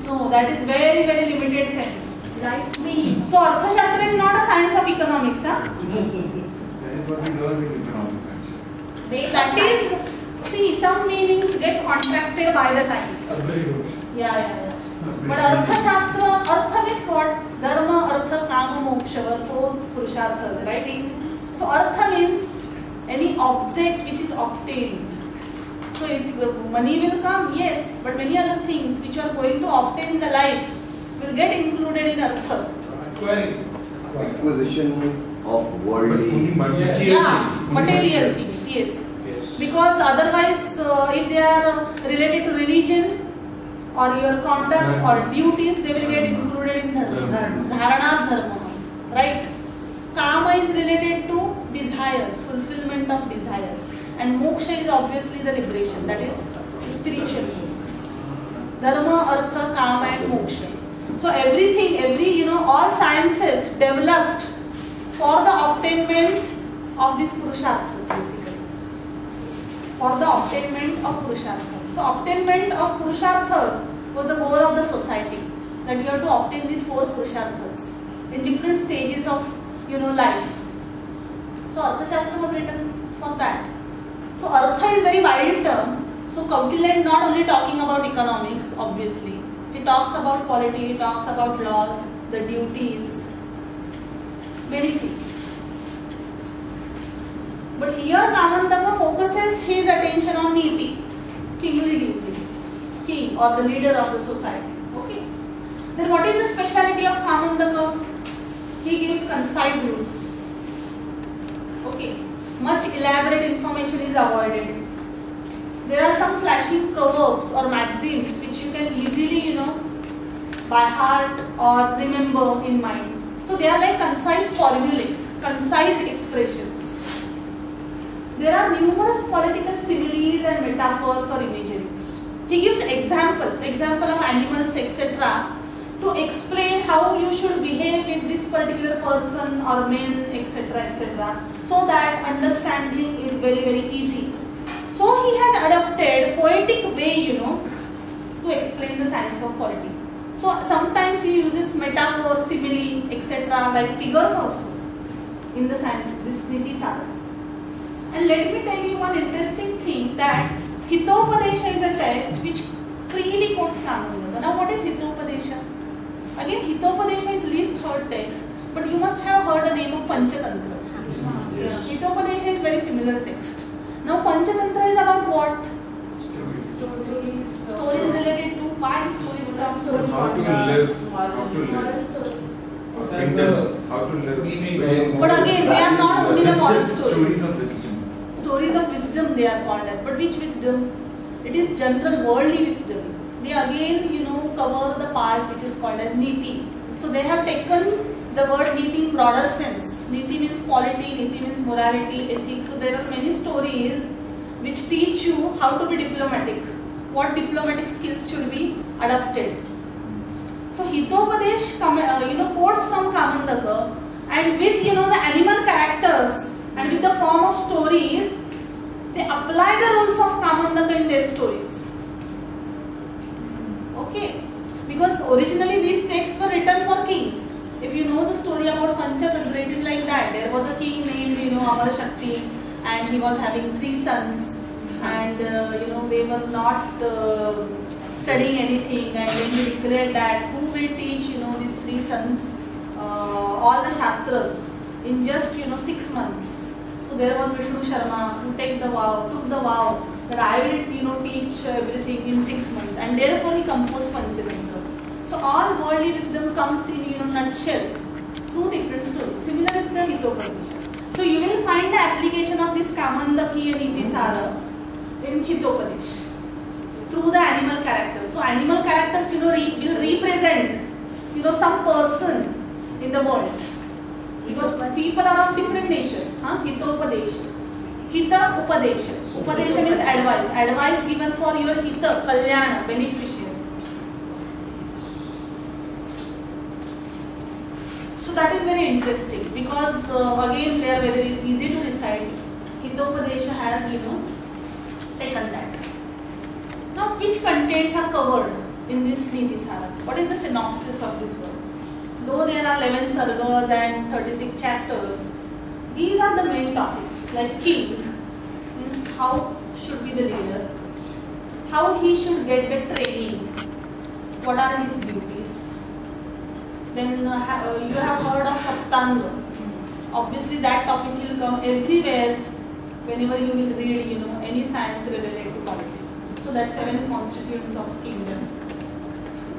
A: No, that is very, very limited sense.
I: right meaning.
A: So Arthashastra is not a science of economics, huh?
H: That is what we learn in economics actually.
A: That is, see, some meanings get contracted by the time. Yeah, yeah, yeah. But Arthashastra, Artha means what? Dharma, Artha, Kama, Moksha four Purusharthas, right? So Artha means any object which is obtained. So it, money will come, yes, but many other things which are going to obtain in the life will get included in Artha.
C: Acquisition of worldly.
B: Yes.
A: Yeah, material things, yes.
B: Yes.
A: Because otherwise, uh, if they are related to religion or your conduct or duties, they will get included in dharma. Dharana dharma, right? Kama is related to desires, fulfillment of desires, and moksha is obviously the liberation, that is spiritual. Dharma, artha, kama, and moksha. So everything, every you know, all sciences developed for the obtainment of these purusharthas, basically for the obtainment of purusharthas. So obtainment of purusharthas was the goal of the society that you have to obtain these four purusharthas in different stages of you know life. So Arthashastra was written for that. So Artha is very wide term. So Kautilya is not only talking about economics, obviously. He talks about polity, he talks about laws, the duties, many things. But here Kamandaka focuses his attention on Niti, kingly duties, king or the leader of the society. Okay. Then what is the speciality of Kamandaka? He gives concise rules. Okay. Much elaborate information is avoided. There are some flashing proverbs or maxims which you can easily, you know, by heart or remember in mind. So they are like concise formulae, concise expressions. There are numerous political similes and metaphors or images. He gives examples, example of animals, etc., to explain how you should behave with this particular person or men, etc., etc., so that understanding is very, very easy. So he has adopted poetic way, you know, to explain the science of polity. So sometimes he uses metaphor, simile, etc., like figures also in the science, this Niti Sara. And let me tell you one interesting thing that Hitopadesha is a text which freely quotes Kamandaka. Now what is Hitopadesha? Again, Hitopadesha is least heard text, but you must have heard the name of Panchatantra. Yeah. Hitopadesha is very similar text. Now Panchatantra is about what?
H: Stories.
A: Stories related to why the stories come.
H: How to live, how to live. Kingdom, how to live.
A: But again, they are not only the moral
H: Wisdom,
A: stories.
H: Stories of wisdom.
A: Stories of wisdom they are called as. But which wisdom? It is general worldly wisdom. They again, you know, cover the part which is called as niti. So they have taken the word niti in broader sense. Niti means polity, niti means morality, ethics. So there are many stories which teach you how to be diplomatic. What diplomatic skills should be adopted. So Hitopadesh, uh, you know, quotes from Kamandaka and with you know the animal characters and with the form of stories, they apply the rules of Kamandaka in their stories. Okay, because originally these texts were written for kings. If you know the story about Panchatantra, it is like that. There was a king named you know Amar Shakti, and he was having three sons, and uh, you know they were not uh, studying anything, and then he declared that who will teach you know these three sons, uh, all the Shastras in just you know six months. So there was Vishnu Sharma who take the vow, took the vow that I will you know teach everything in six months, and therefore he composed Panchatantra. So all worldly wisdom comes in you know nutshell through different stories. Similar is the Hitopadesha. So you will find the application of this Kamandakiya Nitisara in Hitopadesh through the animal characters. So animal characters, you know, re- will represent, you know, some person in the world. Because people are of different nature. Huh? Hitopadesha. Hita Upadesha. Upadesha means advice. Advice given for your hita, kalyana, beneficial. So that is very interesting because uh, again they are very easy to recite. Hitopadesha has, you know, taken that. Now, which contents are covered in this Nitisara? What is the synopsis of this work? Though there are 11 sargas and 36 chapters, these are the main topics like king, how should be the leader, how he should get the training, what are his duties. Then uh, uh, you have heard of Saptanga. Obviously, that topic will come everywhere whenever you will read, you know, any science related to politics. So that's seven constituents of kingdom.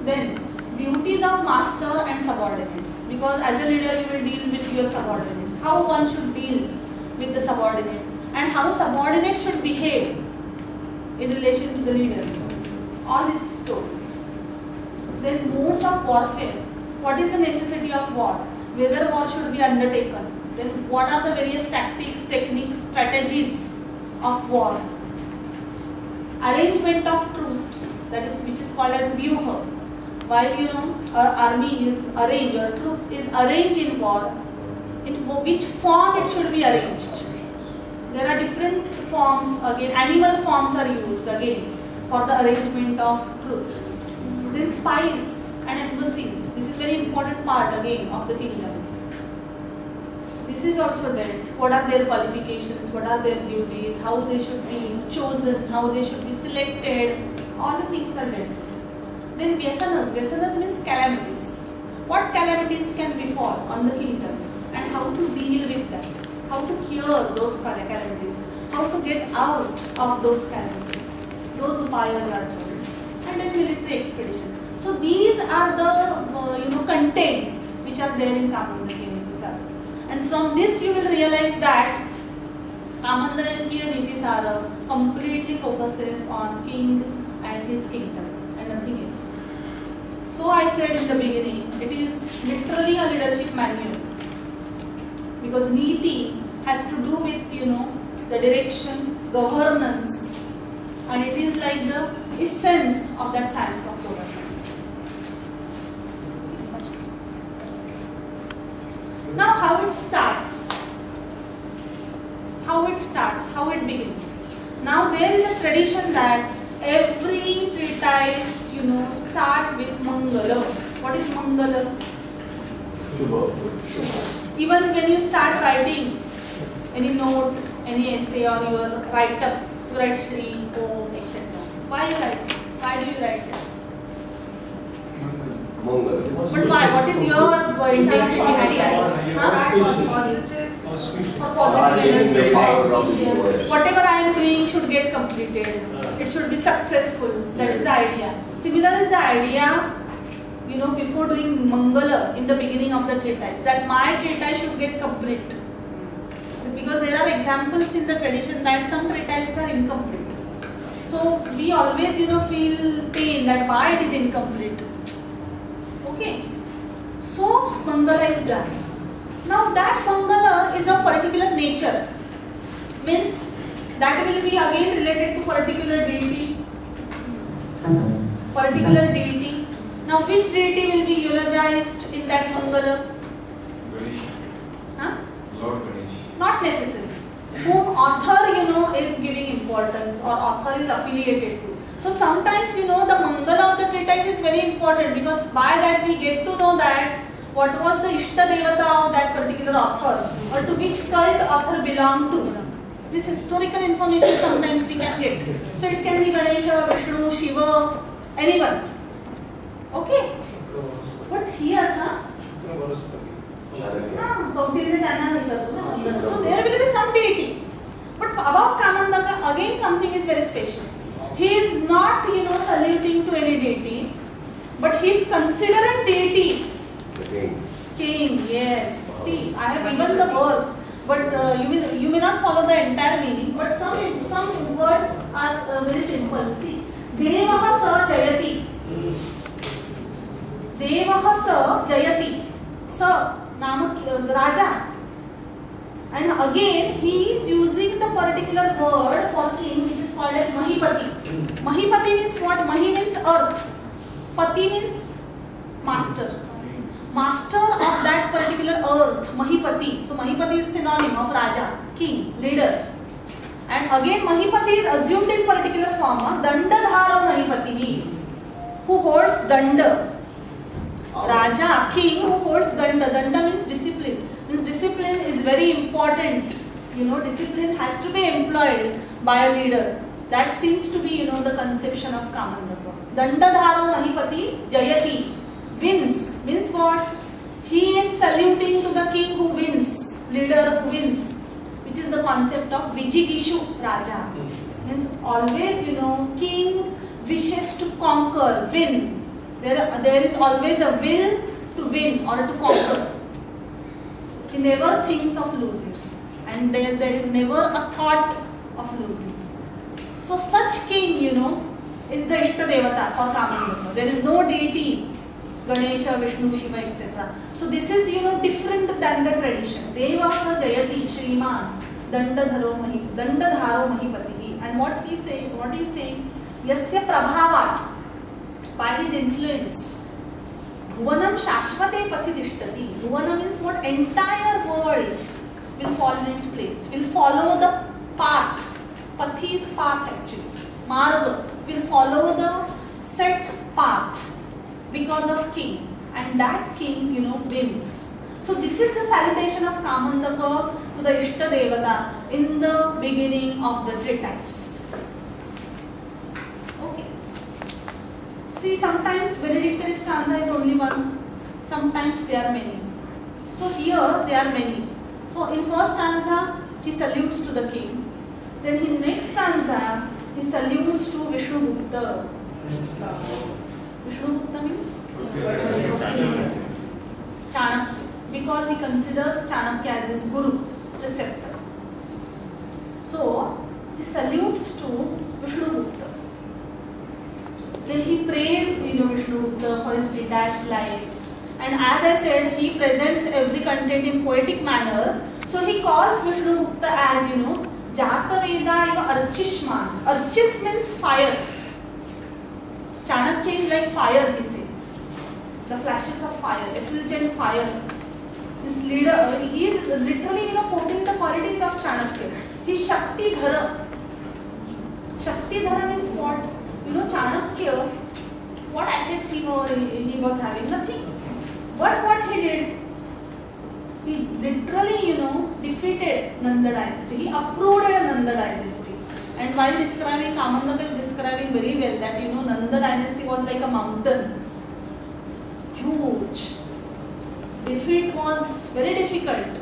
A: Then duties of master and subordinates. Because as a leader you will deal with your subordinates. How one should deal with the subordinate and how subordinate should behave in relation to the leader. All this is told. Then modes of warfare. What is the necessity of war? Whether war should be undertaken. Then what are the various tactics, techniques, strategies of war? Arrangement of troops, that is which is called as vyuha. While you know our army is arranged, a troop is arranged in war, in which form it should be arranged. There are different forms again, animal forms are used again for the arrangement of troops. Then spies and embassies. This is very important part again of the kingdom. This is also dealt. What are their qualifications? What are their duties? How they should be chosen? How they should be selected? All the things are dealt. Then vyasanas. Vyasanas means calamities. What calamities can befall on the kingdom and how to deal with them? How to cure those cal- calamities? How to get out of those calamities? Those upayas are told. And then military expedition. So these are the uh, you know contents which are there in Kamandaki Nitisara. And from this you will realize that Kamandaki Nitisara completely focuses on king and his kingdom and nothing else. So I said in the beginning, it is literally a leadership manual because Niti has to do with you know the direction, governance, and it is like the essence of that science of governance. Now, how it starts? How it starts? How it begins? Now, there is a tradition that every treatise, you know, start with Mangala. What is Mangala? Even when you start writing any note, any essay, or your write up, you write Shri, Om, etc. Why you write? Why do you write?
C: Mangal.
A: But why? What is your intention behind that? Huh?
F: That positive.
A: Positive
C: the
A: energy,
C: power of the
A: auspicious.
C: word.
A: Whatever I am doing should get completed. It should be successful. That is the idea. Similar is the idea, you know, before doing Mangala in the beginning of the treatise, that my treatise should get complete. Because there are examples in the tradition that some treatises are incomplete. So we always, you know, feel pain that why it is incomplete. Okay. So Mangala is done. Now that Mangala is of particular nature. Means that will be again related to particular deity. Particular deity. Now which deity will be eulogized in that Mangala?
G: Ganesh.
A: Huh?
G: Lord Ganesh.
A: Not necessary. Whom author you know is giving importance or author is affiliated to. So sometimes you know the Mangala of the treatise is very important because by that we get to know that what was the Ishta Devata of that particular author or to which cult author belonged to. This historical information sometimes we can get. So it can be Ganesha, Vishnu, Shiva, anyone. Okay but here
C: हाँ
A: हाँ कौटिल्य त्यांना नाही so there will be some deity but about Kamandaka again something is very special he is not you know saluting to any deity but he's considering deity.
C: The king.
A: King, yes. Wow. See, I have given the verse, but uh, you may you may not follow the entire meaning. But some some words are uh, very simple. See, Devah Sa Jayati. Sa jayati. Sa namak raja. And again, he is using the particular word for king, which is called as Mahipati. Mahipati means what? Mahi means earth. Pati means master. Master of that particular earth, Mahipati. So Mahipati is synonym of Raja, king, leader. And again, Mahipati is assumed in particular form. huh? Dandadhara Mahipati, who holds danda. Raja, king who holds danda. Danda means discipline. Means discipline is very important. You know, discipline has to be employed by a leader. That seems to be, you know, the conception of Kamandaka. Dandadhara Mahipati Jayati wins. Means what? He is saluting to the king who wins, leader who wins, which is the concept of Vijigishu Raja. Hmm. Means always, you know, king wishes to conquer, win. There, there is always a will to win or to conquer. He never thinks of losing, and there, there is never a thought of losing. So such king, you know, is the Ishta Devata or Kamandaka. There is no deity, Ganesha, Vishnu, Shiva, etc. So this is, you know, different than the tradition. Devasa Jayati Shriman Dandadharo Mahi Dandadharo Mahipatihi. And what he saying, what he saying, Yasya Prabhavat, by his influence, Bhuvanam Shashvate Pathidishtati. Bhuvana means what? Entire world will fall in its place, will follow the path. Pathi is path actually. Marga will follow the set path because of king. And that king, you know, wins. So this is the salutation of Kamandaka to the Ishta Devata in the beginning of the treatise. Okay. See, sometimes valedictory stanza is only one, sometimes there are many. So here there are many. For in first stanza, he salutes to the king. Then in next stanza, he salutes to Vishnu Gupta. Vishnu means Chanakya, because he considers Chanakya as his guru, preceptor. So he salutes to Vishnu. Then he prays, you know, Vishnu Gupta for his detached life. And as I said, he presents every content in poetic manner. So he calls Vishnu Gupta as, you know, Jata Veda iva Archishman. Archis means fire. Chanakya is like fire, he says. The flashes of fire, effulgent fire. This leader, uh, he is literally, you know, quoting the qualities of Chanakya. He Shakti Dhara. Shakti Dhara means what? You know, Chanakya, what assets he was, he was having? Nothing. But what he did? He literally, you know, defeated Nanda dynasty. He uprooted Nanda dynasty. And while describing, Kamandaka is describing very well that, you know, Nanda dynasty was like a mountain. Huge. Defeat was very difficult.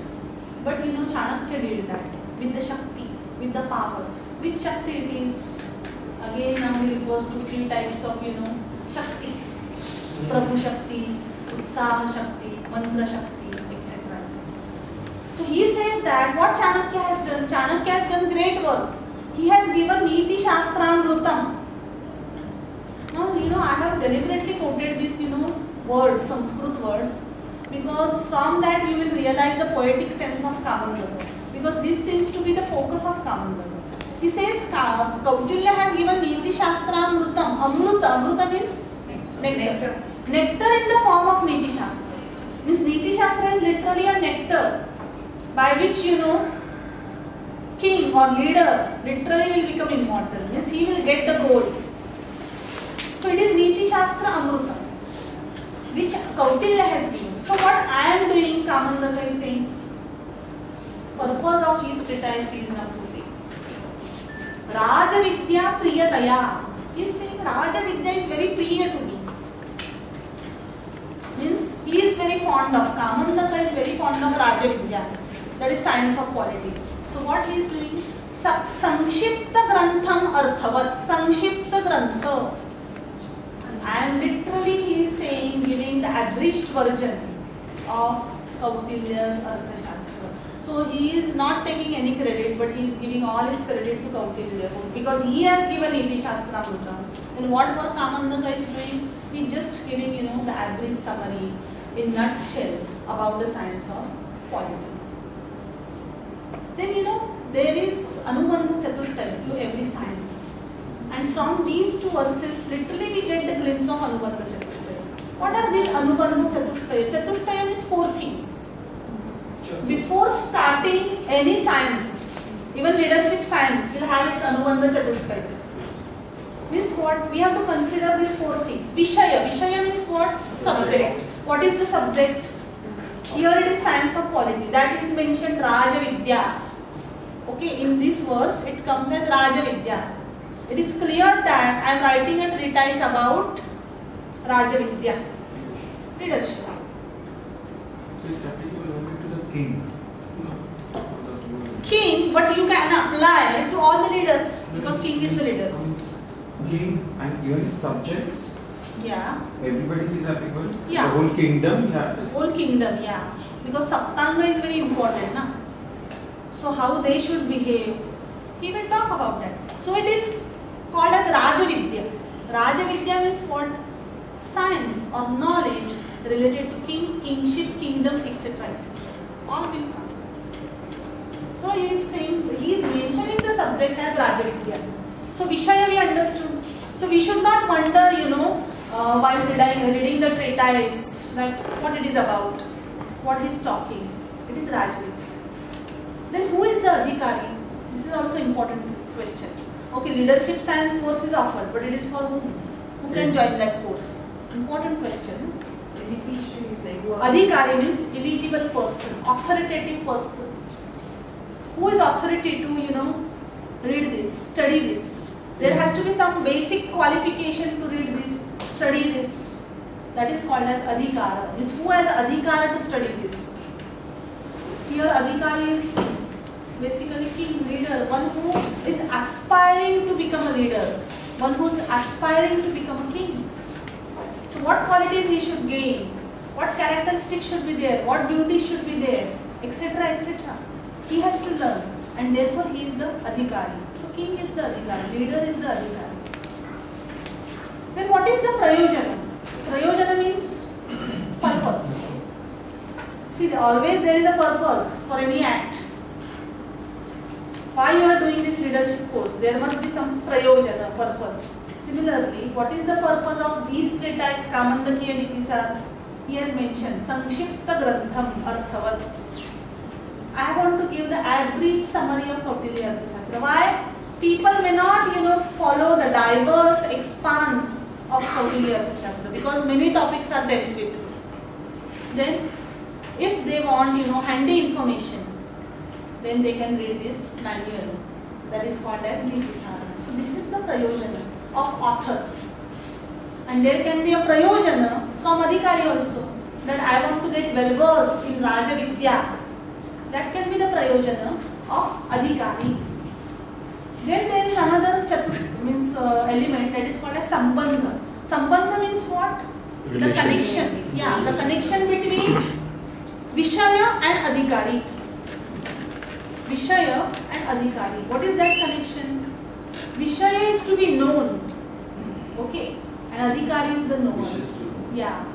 A: But, you know, Chanakya did that with the Shakti, with the power. Which Shakti it is? Again, now he refers to three types of, you know, Shakti. Prabhu Shakti, Utsaha Shakti, Mantra Shakti, etc. etc. So he says that what Chanakya has done, Chanakya has done great work. He has given Niti Shastramrutam. Now, you know, I have deliberately quoted these, you know, words, Sanskrit words, because from that you will realize the poetic sense of Kamandaka. Because this seems to be the focus of Kamandaka. He says Kautilya has given Niti Shastramrutam. Amruta, Amruta means nectar. Nectar in the form of Niti Shastra. Means Niti Shastra is literally a nectar by which you know king or leader literally will become immortal. Means he will get the gold. So it is Niti Shastra Amruta which Kautilya has given. So what I am doing, Kamandaka is saying, purpose of his treatise is now राजविद्या प्रियतया। Rajavidya is very priya to me means he is very fond of Kamandaka is very fond of rajavidya. That is science of polity so what he is doing संक्षिप्त ग्रंथम अर्थवत संक्षिप्त ग्रंथ I am literally he is saying giving the abridged version of Kautilya's Arthashastra So he is not taking any credit, but he is giving all his credit to Kautilya because he has given Niti Shastra Amrita. Then what work Kamandaka is doing? He is just giving, you know, the average summary in nutshell about the science of polity. Then you know there is Anubandha Chatushtaya to every science. And from these two verses, literally we get the glimpse of Anubandha Chatushtaya. What are these Anubandha Chatushtaya? Chatushtaya means four things. Before starting any science, even leadership science will have its Anubandha Chatushtaya. Means what? We have to consider these four things. Vishaya. Vishaya means what? Subject. What is the subject? Here it is science of polity. That is mentioned Raja Vidya. Okay, in this verse it comes as Raja Vidya. It is clear that I am writing a treatise about Raja Vidya. Leadership.
H: So it's applicable only to the king.
A: King, but you can apply to all the leaders because king is the leader.
H: King and even subjects,
A: Yeah.
H: everybody is applicable.
A: Yeah.
H: The whole kingdom, yeah.
A: Whole kingdom, yeah. Because Saptanga is very important, na? So how they should behave, he will talk about that. So it is called as Rajavidya. Rajavidya means what? Science or knowledge related to king, kingship, kingdom, etc. etc. All will come. So he is saying, he is mentioning the subject as Rajavidya. So Vishaya we understood. So we should not wonder, you know, uh, while reading, reading the treatise, that what it is about, what he is talking. It is Rajavidya. Then who is the Adhikari? This is also important question. Okay, leadership science course is offered, but it is for whom? Who can join that course? Important question.
F: Beneficiaries like who are-
A: Adhikari means eligible person, authoritative person. Who is authority to, you know, read this, study this? There has to be some basic qualification to read this, study this. That is called as adhikara. Means who has adhikara to study this? Here adhikari is basically king leader, one who is aspiring to become a leader, one who is aspiring to become a king. So what qualities he should gain? What characteristics should be there? What duties should be there? Etc. etc. He has to learn and therefore he is the adhikari. So king is the adhikari, leader is the adhikari. Then what is the prayojana? Prayojana means purpose. See, always there is a purpose for any act. Why you are doing this leadership course? There must be some prayojana, purpose. Similarly, what is the purpose of these treatises, Kamandakiya Nitisar? He has mentioned, Sanshipta Grantham Arthavat. I want to give the average summary of Kautilya Arthashastra. Why? People may not, you know, follow the diverse expanse of Kautilya Arthashastra because many topics are dealt with. Then, if they want, you know, handy information, then they can read this manual that is called as Nitisara. So this is the prayojana of author. And there can be a prayojana from Adhikari also that I want to get well versed in Raja Vidya. That can be the prayojana of Adhikari. Then there is another chatush means uh, element that is called as sambandha. Sambandha means what? The connection. Yeah, the connection between Vishaya and Adhikari. Vishaya and Adhikari. What is that connection? Vishaya is to be known. Okay. And Adhikari is the knower. Yeah.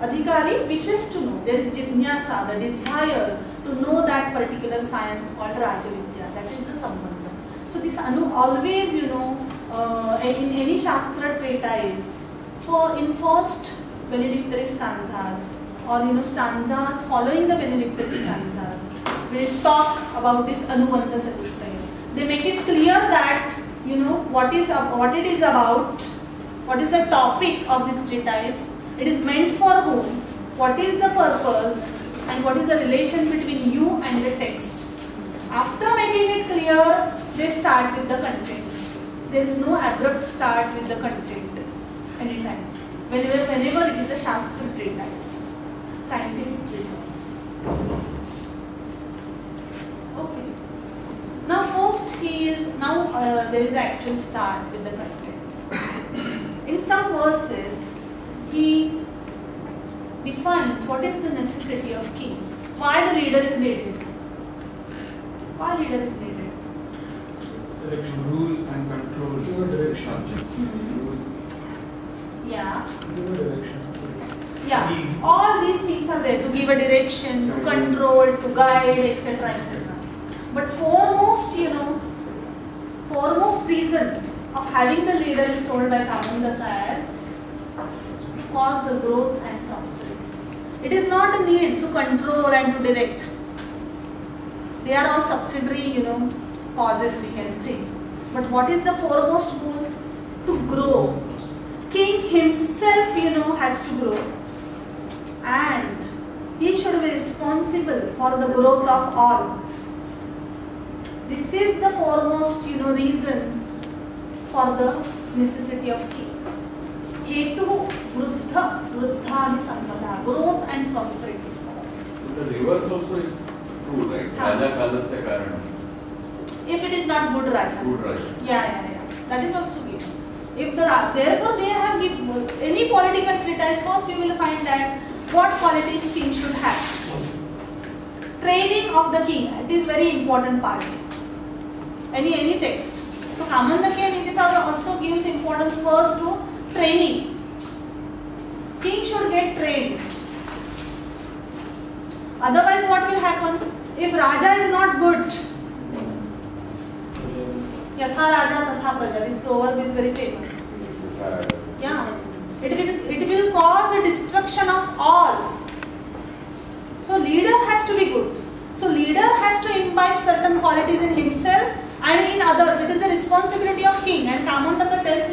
A: Adhikari wishes to know. There is jitnyasa, the desire to know that particular science called Rajavidya. That is the sambandha. So this anu always, you know, uh, in any Shastra treatise, for in first Benedictory stanzas or you know stanzas following the Benedictory stanzas, will talk about this Anubandha Chatushtaya. They make it clear that you know what is what it is about, what is the topic of this treatise, it is meant for whom, what is the purpose, and what is the relation between you and the text. After making it clear, they start with the content. There is no abrupt start with the content anytime. Whenever, whenever it is a Shastra treatise. scientific reasons. Okay. Now first he is, now uh, there is actual start with the content. In some verses, he defines what is the necessity of king, why the leader is needed. Why leader is needed?
H: Rule and control the subjects. Mm-hmm. Rule.
A: Yeah. Yeah, all these things are there to give a direction, to control, to guide, etc. etc. But foremost, you know, foremost reason of having the leader is told by Kamandaka as to cause the growth and prosperity. It is not a need to control and to direct. They are all subsidiary, you know, causes we can say. But what is the foremost goal? To grow. King himself, you know, has to grow and he should be responsible for the growth of all. This is the foremost, you know, reason for the necessity of king. Hetu vruddha vruddhani sampada, growth and prosperity.
G: So the reverse also is true, right? Raja Kalasya Karanam.
A: If it is not good Raja.
G: Good Raja.
A: Yeah, yeah, yeah. That is also given. If the therefore they have given any political treatise, first you will find that what qualities king should have. Training of the king, it is very important part. Any any text. So Kamandaki and Nitisara also gives importance first to training. King should get trained. Otherwise what will happen? If Raja is not good, Yatha Raja Tatha Praja. This proverb is very famous. Yeah. It will, it will cause the destruction of all. So leader has to be good. So leader has to imbibe certain qualities in himself and in others. It is the responsibility of king and Kamandaka tells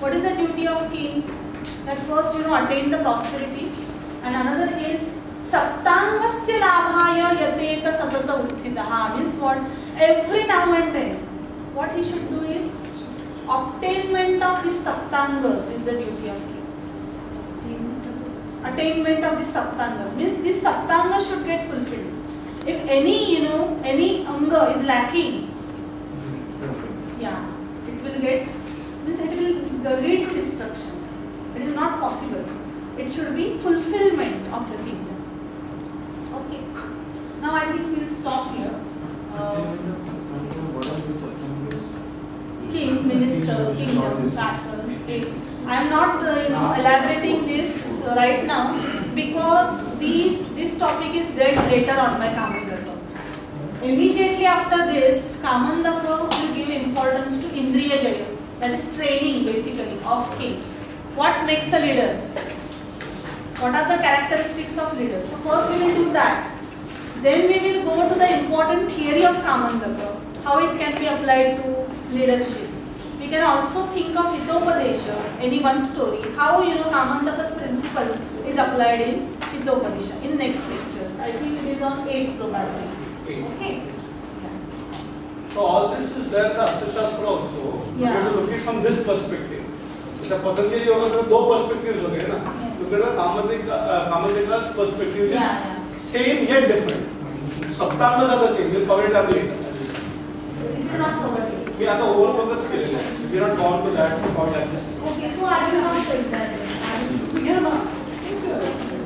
A: What is the duty of king? That first you know attain the prosperity and another is saptangasya labhaya yateka satata uchidaha means what? Every now and then what he should do is obtainment of his saptangas is the duty of king. Attainment of the saptangas means this saptangas should get fulfilled. If any you know any anga is lacking, mm-hmm. yeah, it will get will lead to destruction it is not possible it should be fulfillment of the kingdom Okay. Now I think we'll stop here. Uh,
H: the
A: king, minister, kingdom, castle. Okay. I am not uh, you know, elaborating this right now because these this topic is dead later on by Kamandaka. Immediately after this, Kamandaka will give importance to Indriya that is training basically of king. What makes a leader? What are the characteristics of leader? So first we will do that. Then we will go to the important theory of Kamandaka, how it can be applied to leadership. We can also think of Hitopadesha, any one story, how you know Kamandaka's principle is applied in Hitopadesha in next lectures. I think it is on 8 probably.
B: So all this is there in the Arthashastra also.
A: Yeah.
B: You have to look it from this perspective. The Patanjali Yoga has two perspectives Okay, na? ना. Look at the Kamadika Kamadika's perspective is
A: yeah,
B: same yet different. Saptanga are the same. We'll cover it up later.
A: We are
B: the whole focus केलेला We are not gone to that about that.
A: Okay, so are you not doing that? Yeah, ma'am.